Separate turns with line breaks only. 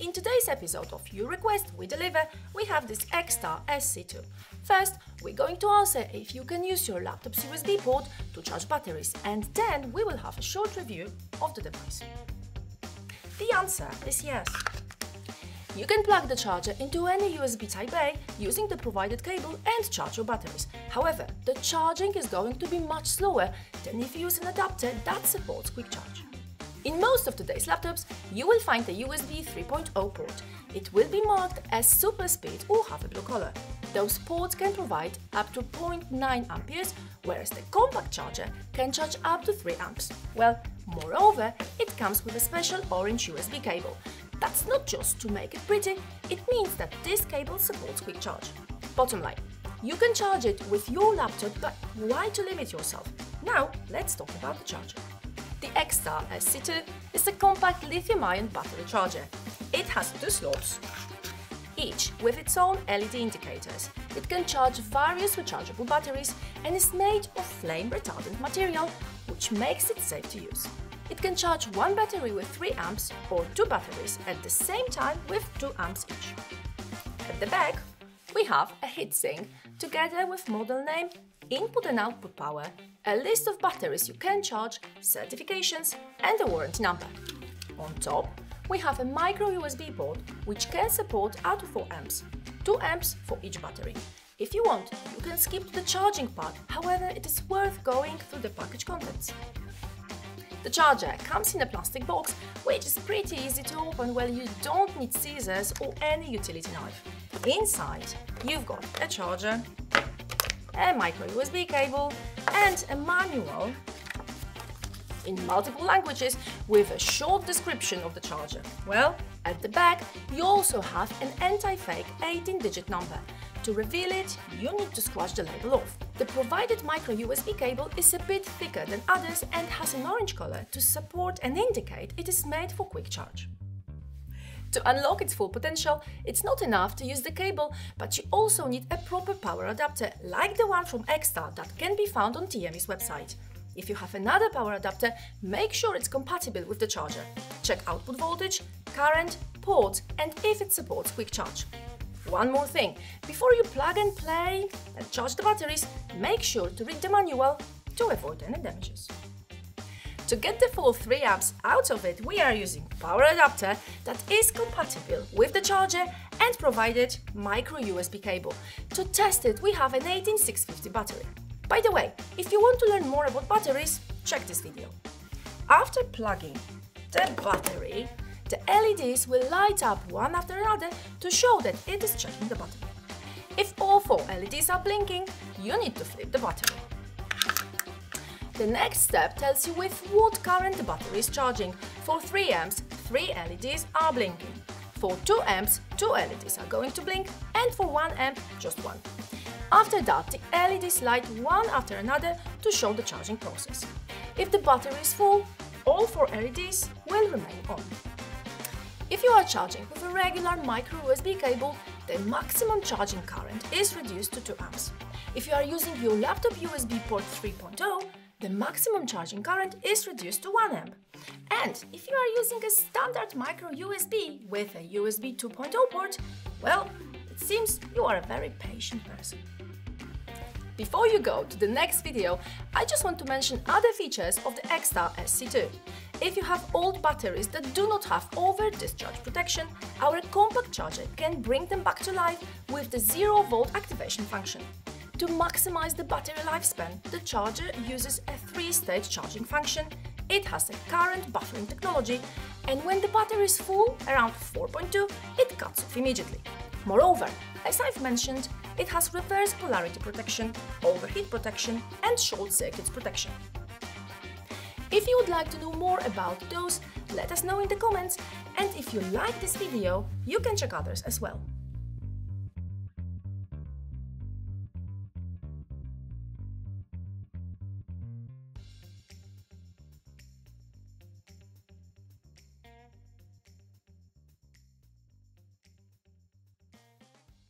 In today's episode of You Request, We Deliver, we have this XTAR SC2. First, we're going to answer if you can use your laptop's USB port to charge batteries, and then we will have a short review of the device. The answer is yes. You can plug the charger into any USB Type-A using the provided cable and charge your batteries. However, the charging is going to be much slower than if you use an adapter that supports quick charge. In most of today's laptops, you will find the USB 3.0 port. It will be marked as super speed or have a blue color. Those ports can provide up to 0.9 amperes, whereas the compact charger can charge up to 3 amps. Well, moreover, it comes with a special orange USB cable. That's not just to make it pretty, it means that this cable supports quick charge. Bottom line, you can charge it with your laptop, but why to limit yourself? Now, let's talk about the charger. The XTAR SC2 is a compact lithium-ion battery charger. It has two slots, each with its own LED indicators. It can charge various rechargeable batteries and is made of flame-retardant material, which makes it safe to use. It can charge one battery with 3 amps or two batteries at the same time with 2 amps each. At the back, we have a heatsink together with model name, input and output power, a list of batteries you can charge, certifications and a warranty number. On top, we have a micro USB port which can support up to 4 amps, 2 amps for each battery. If you want, you can skip the charging part, however it is worth going through the package contents. The charger comes in a plastic box, which is pretty easy to open while you don't need scissors or any utility knife. Inside, you've got a charger, a micro USB cable and a manual in multiple languages with a short description of the charger. Well, at the back, you also have an anti-fake 18-digit number. To reveal it, you need to scratch the label off. The provided micro USB cable is a bit thicker than others and has an orange color to support and indicate it is made for quick charge. To unlock its full potential, it's not enough to use the cable, but you also need a proper power adapter, like the one from XTAR that can be found on TME's website. If you have another power adapter, make sure it's compatible with the charger. Check output voltage, current, port, and if it supports quick charge. One more thing, before you plug and play and charge the batteries, make sure to read the manual to avoid any damages. To get the full 3 amps out of it, we are using power adapter that is compatible with the charger and provided micro USB cable. To test it, we have an 18650 battery. By the way, if you want to learn more about batteries, check this video. After plugging the battery, the LEDs will light up one after another to show that it is checking the battery. If all four LEDs are blinking, you need to flip the battery. The next step tells you with what current the battery is charging. For 3 amps, 3 LEDs are blinking. For 2 amps, 2 LEDs are going to blink, and for 1 amp, just one. After that, the LEDs light one after another to show the charging process. If the battery is full, all 4 LEDs will remain on. If you are charging with a regular micro USB cable, the maximum charging current is reduced to 2 amps. If you are using your laptop USB port 3.0, the maximum charging current is reduced to 1 amp. And if you are using a standard micro USB with a USB 2.0 port, well, it seems you are a very patient person. Before you go to the next video, I just want to mention other features of the XTAR SC2. If you have old batteries that do not have over-discharge protection, our compact charger can bring them back to life with the 0 volt activation function. To maximize the battery lifespan, the charger uses a three-stage charging function. It has a current buffering technology, and when the battery is full, around 4.2, it cuts off immediately. Moreover, as I've mentioned, it has reverse polarity protection, overheat protection, and short circuits protection. If you would like to know more about those, let us know in the comments, and if you like this video, you can check others as well.